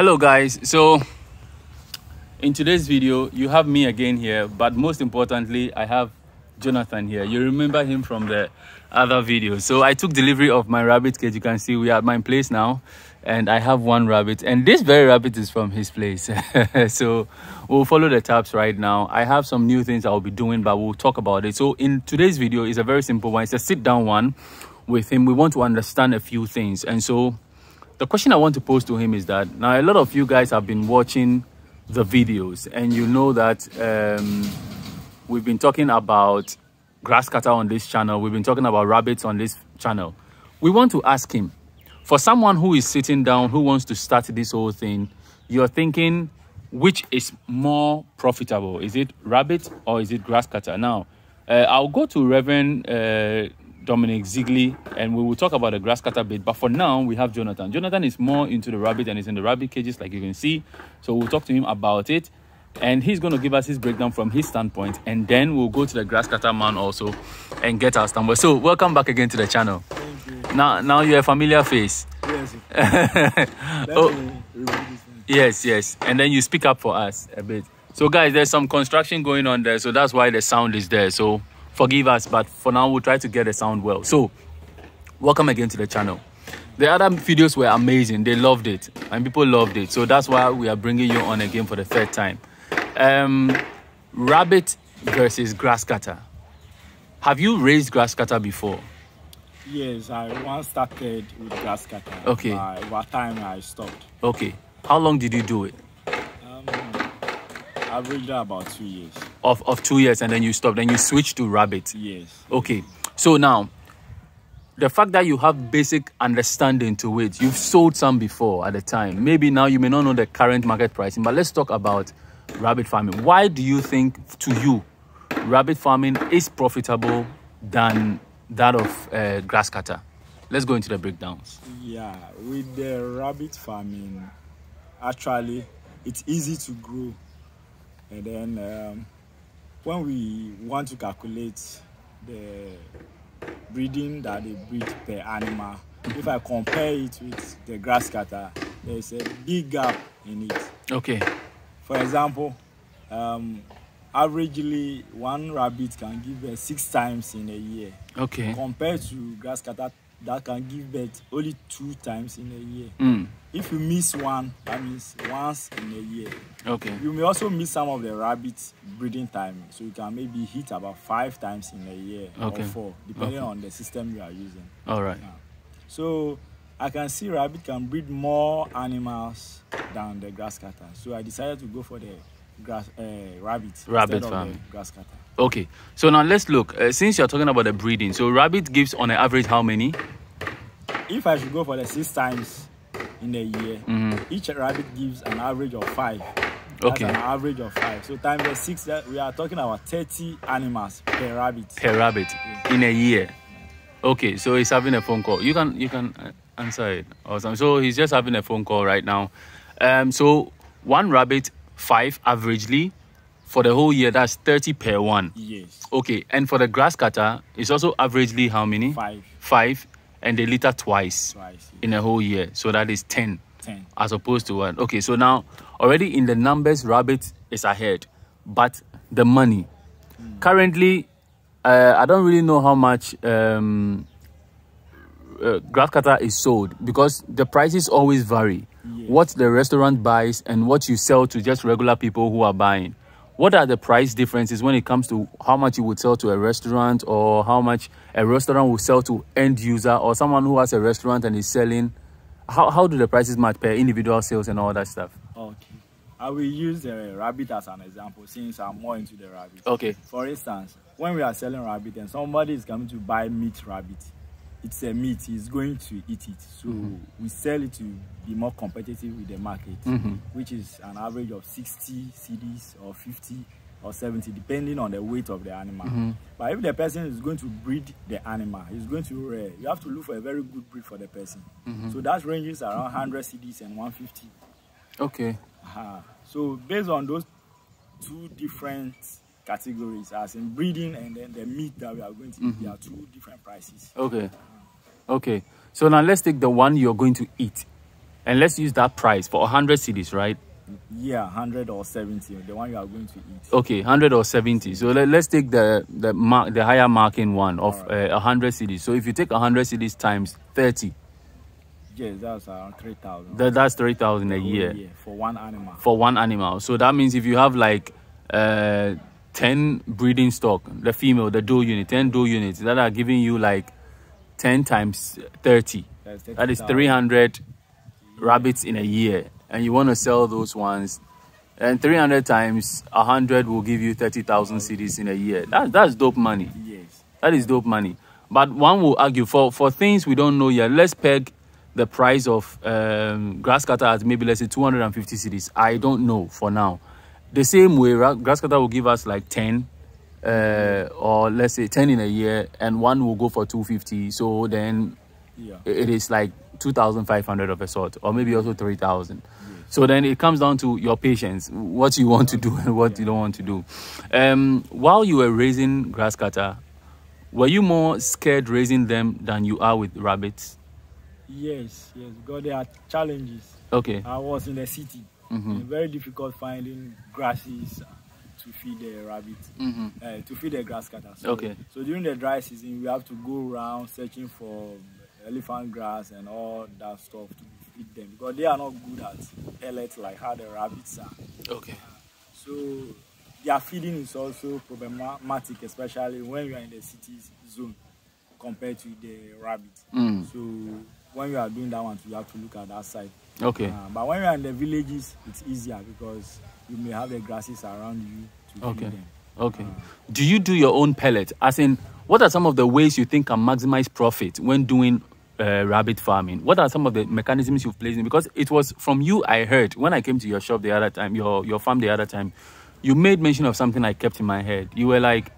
hello guys. So in today's video you have me again here but most importantly i have jonathan here. You remember him from the other video. So i took delivery of my rabbit cage you can see we are at my place now and i have one rabbit and this very rabbit is from his place. So we'll follow the tabs right now. I have some new things i'll be doing but we'll talk about it. So in today's video is a very simple one. It's a sit down one with him. We want to understand a few things. And so the question I want to pose to him is that now a lot of you guys have been watching the videos and you know that um, we've been talking about grass cutter on this channel. We've been talking about rabbits on this channel. We want to ask him, for someone who is sitting down, who wants to start this whole thing, you're thinking which is more profitable? Is it rabbit or is it grass cutter? Now, uh, I'll go to Reverend uh, Dominic Ziegler, and we will talk about the grass cutter bit. But for now, we have Jonathan. Jonathan is more into the rabbit and is in the rabbit cages, like you can see. So we'll talk to him about it. And he's going to give us his breakdown from his standpoint. And then we'll go to the grass cutter man also and get our standpoint. So welcome back again to the channel. Thank you. Now, now you're a familiar face. Yes. oh. yes, yes. And then you speak up for us a bit. So guys, there's some construction going on there. So that's why the sound is there. So forgive us but for now we'll try to get the sound well. So welcome again to the channel. The other videos were amazing. They loved it. And people loved it. So that's why we are bringing you on again for the third time. Um rabbit versus grass cutter. Have you raised grass cutter before? Yes, I once started with grass cutter. Okay. But over time I stopped. okay. How long did you do it averaged about two years. of of two years and then you stop. then you switch to rabbit Yes. Okay, so now the fact that you have basic understanding to it, you've sold some before at the time. Maybe now you may not know the current market pricing, but let's talk about rabbit farming. Why do you think, to you, rabbit farming is profitable than that of uh, grass cutter? Let's go into the breakdowns. Yeah, with the rabbit farming, actually, it's easy to grow. And then um, when we want to calculate the breeding that they breed per animal, if I compare it with the grass cutter, there's a big gap in it. Okay, For example, um, averagely one rabbit can give birth six times in a year okay, compared to grass cutter that can give birth only two times in a year. mm, If you miss one, that means once in a year. okay, You may also miss some of the rabbits breeding time, so you can maybe hit about five times in a year Okay. or four, depending Okay. on the system you are using. all right, So I can see rabbit can breed more animals than the grass cutter. So I decided to go for the grass uh, rabbit, Rabbit instead of the grass cutter. okay. So now let's look. Uh, since you're talking about the breeding, so rabbit gives on an average how many? If I should go for the six times in a year, Mhm. each rabbit gives an average of five. That's Okay. an average of five. So times the six, that we are talking about 30 animals per rabbit. per rabbit in a year. Okay, so he's having a phone call. You can you can uh, answer it or something. So he's just having a phone call right now. Um, so one rabbit five averagely for the whole year. That's thirty per one. Yes, Okay, and for the grass cutter, it's also averagely how many? five Five, and they litter twice twice, in a whole year. So that is ten, as opposed to one. Okay, so now already in the numbers, rabbit is ahead, but the money currently, uh, I don't really know how much um, uh, grass cutter is sold because the prices always vary. Yes. What the restaurant buys and what you sell to just regular people who are buying. What are the price differences when it comes to how much you would sell to a restaurant or how much a restaurant will sell to end user or someone who has a restaurant and is selling? How, how do the prices match per individual sales and all that stuff? Okay. I will use the rabbit as an example since I'm more into the rabbit. Okay. For instance, when we are selling rabbit and somebody is coming to buy meat rabbit, it's a meat, he's going to eat it. So we sell it to be more competitive with the market, Mhm. which is an average of 60 CDs or 50 or 70, depending on the weight of the animal. But if the person is going to breed the animal, he's going to rear, you have to look for a very good breed for the person. So that ranges around 100 CDs and 150 Okay. uh So based on those two different categories, as in breeding and then the meat that we are going to eat, there are two different prices. Okay. Okay. So now let's take the one you're going to eat. And let's use that price for 100 cedis, right? Yeah, 100 or 70, the one you are going to eat. Okay, 100 or 70. So let, us take the the mark the higher marking one of uh, 100 cedis. So if you take 100 cedis times 30, yes, that's around 3,000. That, that's 3,000 a year. year for one animal. For one animal. So that means if you have like uh, 10 breeding stock, the female, the doe unit, 10 doe units that are giving you like 10 times 30. That is 300 rabbits in a year and you want to sell those ones and 300 times 100 will give you 30,000 cedis in a year. That, that's dope money. Yes. That is dope money. But one will argue for, for things we don't know yet, let's peg the price of um, grass cutter at maybe let's say 250 cedis. I don't know for now. The same way, grass cutter will give us like 10 uh, or let's say 10 in a year and one will go for 250. So then yeah. it is like 2,500 of a sort or maybe also 3,000. So then it comes down to your patience, what you want to do and what you don't want to do. Um, while you were raising grass cutter, were you more scared raising them than you are with rabbits? Yes, yes, because there are challenges. Okay. I was in the city. Mm -hmm. Very difficult finding grasses to feed the rabbits, mm -hmm. uh, to feed the grass cutter. So, okay. So during the dry season, we have to go around searching for elephant grass and all that stuff to feed them because they are not good at pellets like how the rabbits are. Okay. so their feeding is also problematic, especially when you are in the city zone compared to the rabbits. Mm. So when you are doing that one, you have to look at that side. Okay. Uh, but when you are in the villages, it's easier because you may have the grasses around you to okay. feed them. Okay. Uh, do you do your own pellet? As in, what are some of the ways you think can maximize profit when doing uh, rabbit farming? What are some of the mechanisms you've placed in? Because it was from you I heard when I came to your shop the other time, your, your farm the other time, you made mention of something I kept in my head. You were like,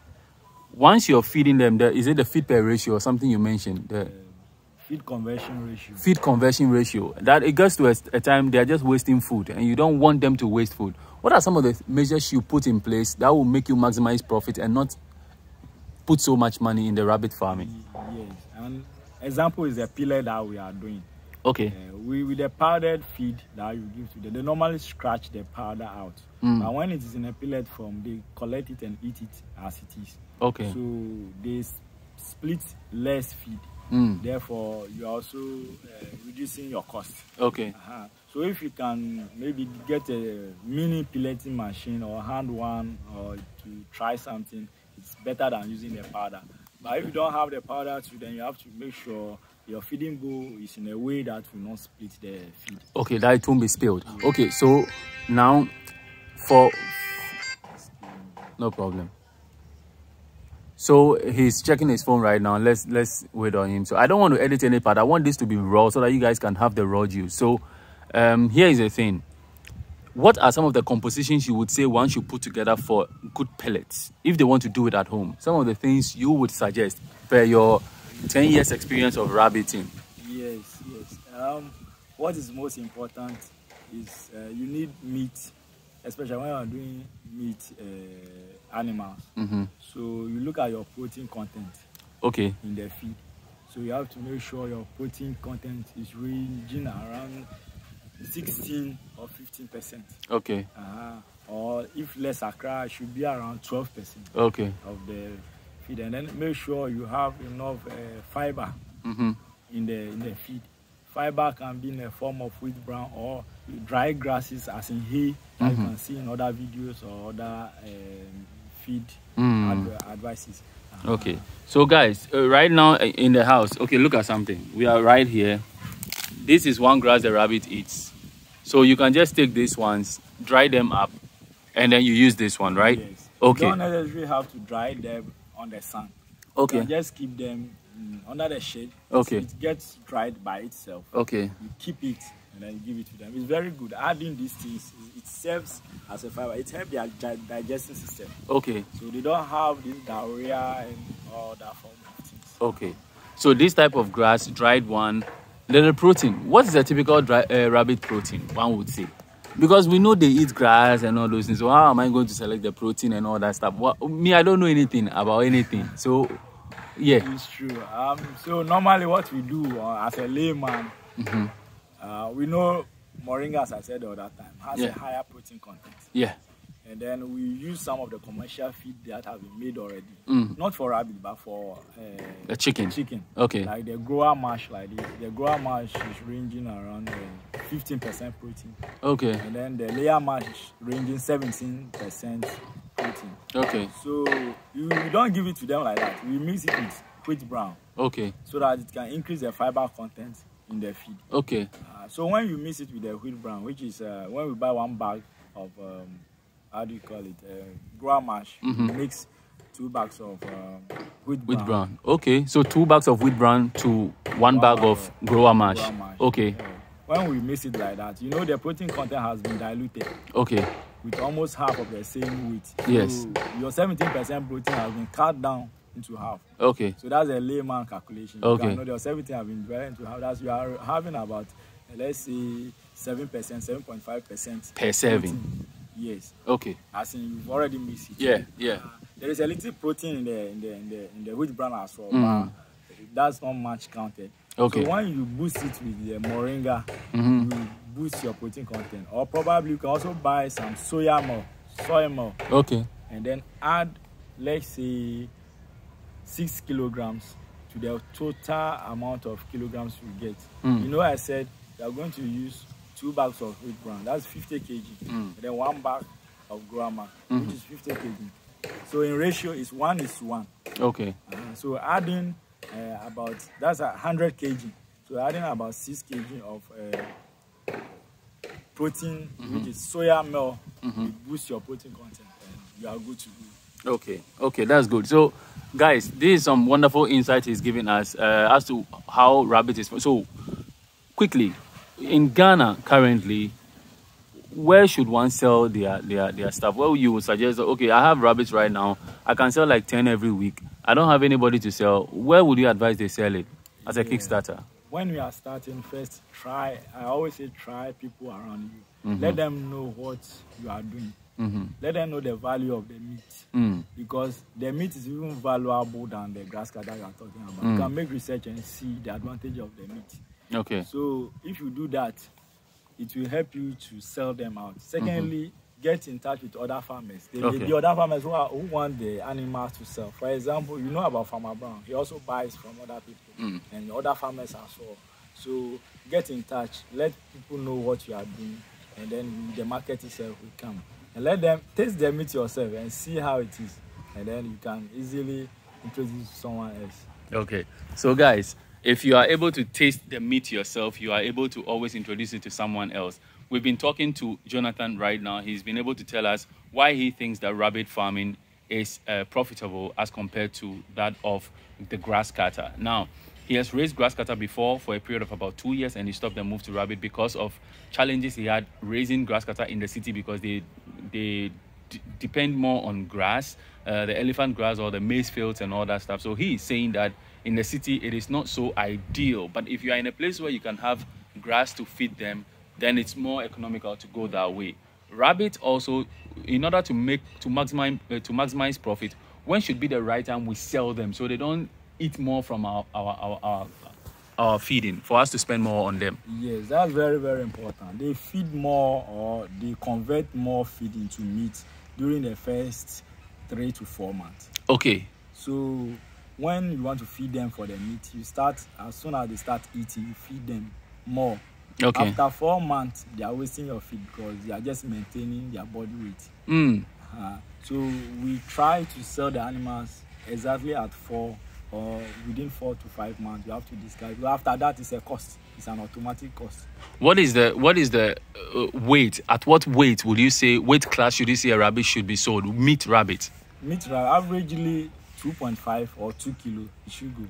once you're feeding them, the, is it the feed per ratio or something you mentioned? The, feed conversion ratio. Feed conversion ratio. That it gets to a, a time they're just wasting food and you don't want them to waste food. What are some of the measures you put in place that will make you maximize profit and not put so much money in the rabbit farming? Yes, and example is the pellet that we are doing. Okay. Uh, we with the powdered feed that you give to them, they normally scratch the powder out. Mm. But when it is in a pellet form, they collect it and eat it as it is. Okay. So they split less feed Mm. Therefore, you're also uh, reducing your cost. Okay. Uh -huh. So if you can maybe get a mini pelleting machine or hand one or to try something, it's better than using the powder. But if you don't have the powder too, then you have to make sure your feeding bowl is in a way that will not split the feed. Okay, that it won't be spilled. Okay, so now for no problem. So he's checking his phone right now. Let's let's wait on him. So I don't want to edit any part. I want this to be raw so that you guys can have the raw juice. So um, here is the thing. What are some of the compositions you would say one should put together for good pellets if they want to do it at home? Some of the things you would suggest for your 10 years experience of rabbiting. Yes, yes. Um, what is most important is uh, you need meat, especially when you're doing meat. Uh, animals. Mm-hmm. So you look at your protein content. Okay. In the feed. So you have to make sure your protein content is ranging around 16 or 15 percent. Okay. Uh-huh. Or if less Accra, it should be around 12 percent. Okay. Of the feed, and then make sure you have enough uh, fiber mm-hmm. in the in the feed. Fiber can be in the form of wheat bran or dry grasses, as in hay, mm-hmm. you can see in other videos or other um, feed mm. advices. Uh, okay, so guys, uh, right now uh, in the house, okay, look at something. We are right here. This is one grass the rabbit eats. So you can just take these ones, dry them up, and then you use this one, right? Yes. Okay. You don't necessarily have to dry them on the sun. Okay. You just keep them mm, under the shade. Okay. it gets dried by itself. Okay. You keep it and then give it to them. It's very good. Adding these things, it serves as a fiber. It helps their digestive system. Okay. So they don't have this diarrhea and all that form of things. Okay. So this type of grass, dried one, little protein. What is a typical dry, uh, rabbit protein? One would say. Because we know they eat grass and all those things. So how am I going to select the protein and all that stuff? Well, me, I don't know anything about anything. So, yeah. It's true. Um, so normally what we do uh, as a layman, mm -hmm Uh, we know moringa, as I said the other time, has Yeah. a higher protein content. Yeah. And then we use some of the commercial feed that have been made already. Mm. Not for rabbit, but for uh, The chicken. chicken. Okay. Like the grower mash, like this. The grower mash is ranging around uh, 15% protein. Okay. And then the layer mash is ranging 17% protein. Okay. So you, you don't give it to them like that. We mix it with wheat bran Okay. so that it can increase the fiber content in the feed. Okay. Uh, so when you mix it with the wheat brown, which is uh, when we buy one bag of um, how do you call it, uh, grower mash, Mhm. we mix two bags of um, wheat. Wheat brown. Okay. So two bags of wheat brown to one bag of grower mash. grower mash. Okay. Yeah. When we mix it like that, you know the protein content has been diluted Okay. with almost half of the same weight. Yes. So your 17% protein has been cut down into half. Okay. So that's a layman calculation. Okay. You know your 17 have been divided into half. That's you are having about let's say seven percent, seven point five percent Per serving. Yes, Okay. as in you've already missed it. Yeah. Yeah. Uh, there is a little protein in the in the in the in the wheat bran as well, Mm. but that's not much counted. Okay. So when you boost it with the moringa, Mhm. you boost your protein content. Or probably you can also buy some soya meal, soy meal, Okay. and then add, let's say, six kilograms to the total amount of kilograms you get. Mm. You know, I said you are going to use two bags of wheat bran. That's 50 kg. Mm. Then one bag of grama, Mhm. which is 50 kg. So in ratio, is one is one. Okay. Uh, so adding uh, about that's a 100 kg. So adding about six kg of uh, protein, which is soya milk, will boost your protein content, and you are good to go. Okay, okay, that's good. So, guys, this is some wonderful insight he's giving us uh, as to how rabbit is. So, quickly, in Ghana currently, where should one sell their their their stuff? Well, you would suggest, okay, I have rabbits right now. I can sell like ten every week. I don't have anybody to sell. Where would you advise they sell it as a Yeah. Kickstarter? When we are starting, first try. I always say try people around you. Mhm. Let them know what you are doing. Mm-hmm. Let them know the value of the meat. Mm. because the meat is even valuable than the grass cutter you are talking about. Mm. You can make research and see the advantage of the meat. Okay. So if you do that, it will help you to sell them out. Secondly, get in touch with other farmers. There may Okay. be other farmers who, are, who want the animals to sell. For example, you know about Farmer Brown. He also buys from other people Mm. and other farmers as well. So get in touch. Let people know what you are doing, and then the market itself will come. And let them taste the meat yourself and see how it is, and then you can easily introduce someone else. Okay. So, guys, if you are able to taste the meat yourself, you are able to always introduce it to someone else. We've been talking to Jonathan right now. He's been able to tell us why he thinks that rabbit farming is uh, profitable as compared to that of the grass cutter. Now, he has raised grass cutter before for a period of about two years and he stopped and moved to rabbit because of challenges he had raising grass cutter in the city because they they depend more on grass, uh, the elephant grass or the maize fields and all that stuff. So he is saying that in the city it is not so ideal. But if you are in a place where you can have grass to feed them, then it's more economical to go that way. Rabbit also, in order to make to maximize uh, to maximize profit, when should be the right time we sell them so they don't eat more from our our our, our, our feeding for us to spend more on them. Yes, that's very, very important. They feed more or they convert more feed into meat during the first three to four months. Okay. So when you want to feed them for the meat, you start as soon as they start eating, you feed them more. Okay. After four months, they are wasting your feed because they are just maintaining their body weight. Mm. Uh, so we try to sell the animals exactly at four or within four to five months. You have to discard. But after that, it's a cost. It's an automatic cost. What is the what is the uh, weight? At what weight would you say weight class should you say a rabbit should be sold? Meat rabbit. Meat ra- averagely 2.5 or 2 kilo. It should go.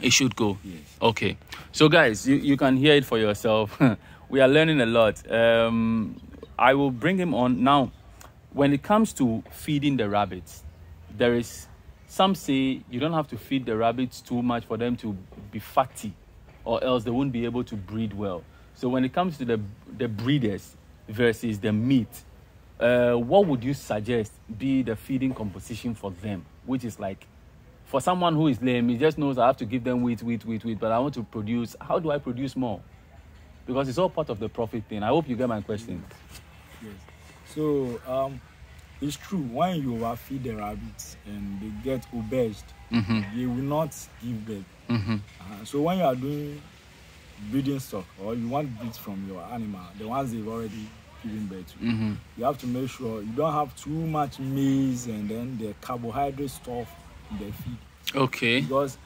It should go. Yes. Okay. So guys, you, you can hear it for yourself. we are learning a lot. Um, I will bring him on now. When it comes to feeding the rabbits, there is some say you don't have to feed the rabbits too much for them to be fatty, or else they won't be able to breed well. So when it comes to the the breeders versus the meat, uh, what would you suggest be the feeding composition for them? Which is like for someone who is lame, he just knows I have to give them wheat, wheat, wheat, wheat, but I want to produce. How do I produce more? because it's all part of the profit thing. I hope you get my question. Yes. So um, it's true when you overfeed the rabbits and they get obese, Mm-hmm. they will not give birth. Mm-hmm. Uh, so when you are doing breeding stock or you want breeds from your animal, the ones they've already given birth to, Mm-hmm. you have to make sure you don't have too much maize and then the carbohydrate stuff in the feed Okay. because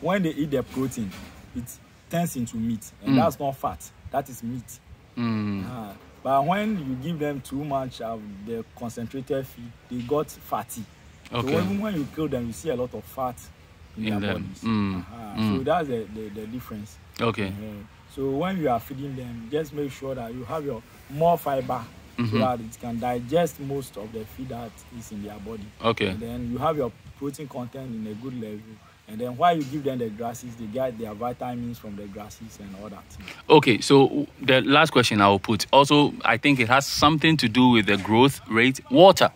when they eat the protein, it turns into meat and Mm. that's not fat, that is meat. Mm. But when you give them too much of the concentrated feed, they got fatty. So Okay. even when you kill them, you see a lot of fat in, In their them. bodies. Mm. Ah, Mm. So that's the, the, the difference. Okay. Eh, so when you are feeding them, just make sure that you have your more fiber Mhm. so that it can digest most of the feed that is in their body. Okay. And then you have your protein content in a good level. And then while you give them the grasses, they get their vitamins from the grasses and all that. Okay, so the last question I will put also, I think it has something to do with the growth rate. Water.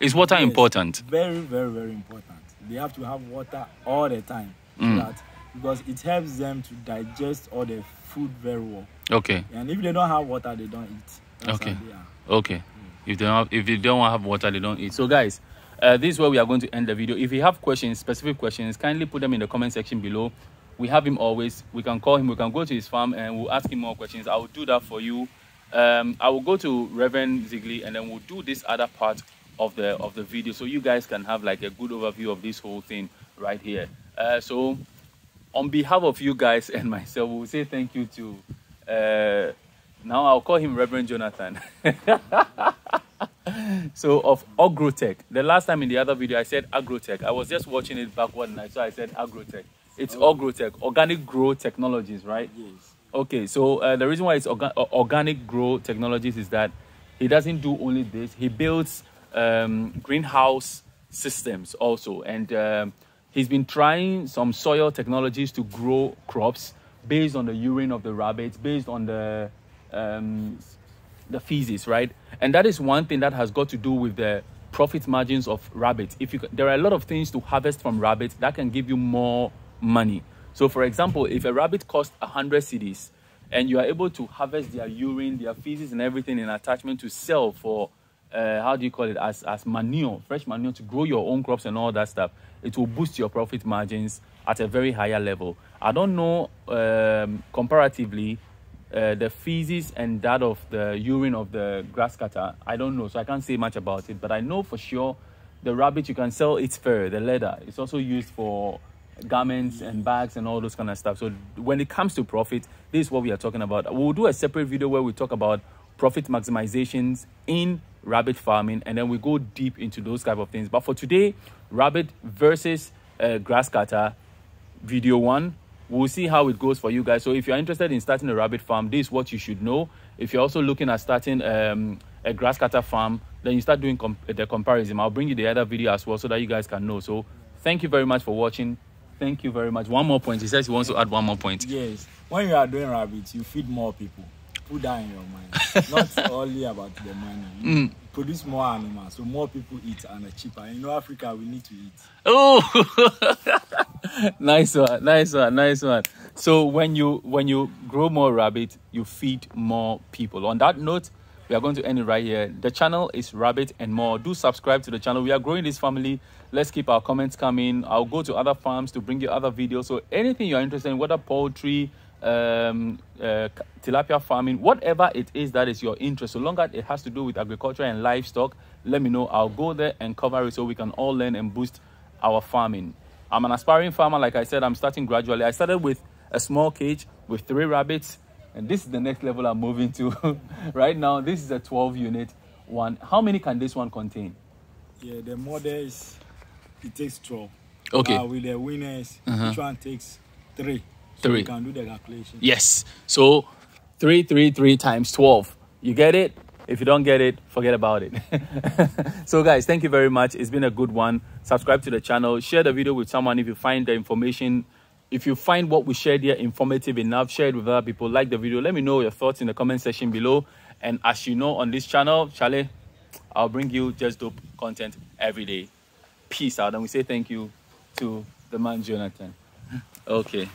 Is water Yes, important? Very, very, very important. They have to have water all the time. So Mm. that because it helps them to digest all the food very well. Okay, And if they don't have water, they don't eat. That's Okay. how they are. okay. If they don't have, if they don't have water, they don't eat. So, guys, uh, this is where we are going to end the video. If you have questions, specific questions, kindly put them in the comment section below. We have him always. We can call him. We can go to his farm and we'll ask him more questions. I will do that for you. Um, I will go to Reverend Zigley and then we'll do this other part of the of the video so you guys can have like a good overview of this whole thing right here. Uh, so, on behalf of you guys and myself, we'll say thank you to. Uh, now I'll call him Reverend Jonathan. so of Agrotech. The last time in the other video I said Agrotech. I was just watching it backward and I saw I said Agrotech. It's Agrotech, Organic Grow Technologies, right? Yes. Okay, so uh, the reason why it's orga- uh, Organic Grow Technologies is that he doesn't do only this. He builds um, greenhouse systems also, and um, he's been trying some soil technologies to grow crops based on the urine of the rabbits, based on the um, the feces, right? And that is one thing that has got to do with the profit margins of rabbits. If you there are a lot of things to harvest from rabbits that can give you more money. So, for example, if a rabbit costs 100 cedis and you are able to harvest their urine, their feces, and everything in attachment to sell for uh, how do you call it as as manure, fresh manure to grow your own crops and all that stuff, it will boost your profit margins at a very higher level. I don't know um, comparatively uh, the feces and that of the urine of the grass cutter. I don't know, so I can't say much about it. But I know for sure the rabbit you can sell its fur, the leather. It's also used for garments and bags and all those kind of stuff. So when it comes to profit, this is what we are talking about. We'll do a separate video where we talk about profit maximizations in rabbit farming and then we go deep into those type of things. But for today, rabbit versus uh, grass cutter video one we'll see how it goes for you guys. So if you're interested in starting a rabbit farm this is what you should know. If you're also looking at starting um, a grass cutter farm then you start doing com- the comparison. I'll bring you the other video as well so that you guys can know. So thank you very much for watching. Thank you very much. One more point. He says he wants to add one more point. Yes. When you are doing rabbits, you feed more people. Put that in your mind. Not only about the money. You mm. produce more animals, so more people eat and are cheaper. You know, Africa, we need to eat. Oh, nice one, nice one, nice one. So when you when you grow more rabbit, you feed more people. On that note, we are going to end it right here. The channel is Rabbit and More. Do subscribe to the channel. We are growing this family. Let's keep our comments coming. I'll go to other farms to bring you other videos. So anything you're interested in, whether poultry, um, uh, tilapia farming, whatever it is that is your interest, so long as it has to do with agriculture and livestock, let me know. I'll go there and cover it so we can all learn and boost our farming. I'm an aspiring farmer, like I said, I'm starting gradually. I started with a small cage with three rabbits, and this is the next level I'm moving to. right now, this is a 12 unit one. How many can this one contain? Yeah, the models, it takes 12. Okay. Uh, with the weaners, Uh-huh. each one takes three. So Three. you can do the calculation. Yes. So three, three, three times 12. You get it? If you don't get it, forget about it. so, guys, thank you very much. It's been a good one. Subscribe to the channel. Share the video with someone if you find the information. If you find what we shared here informative enough, share it with other people. Like the video. Let me know your thoughts in the comment section below. And as you know, on this channel, Charlie, I'll bring you just dope content every day. Peace out. And we say thank you to the man, Jonathan. Okay.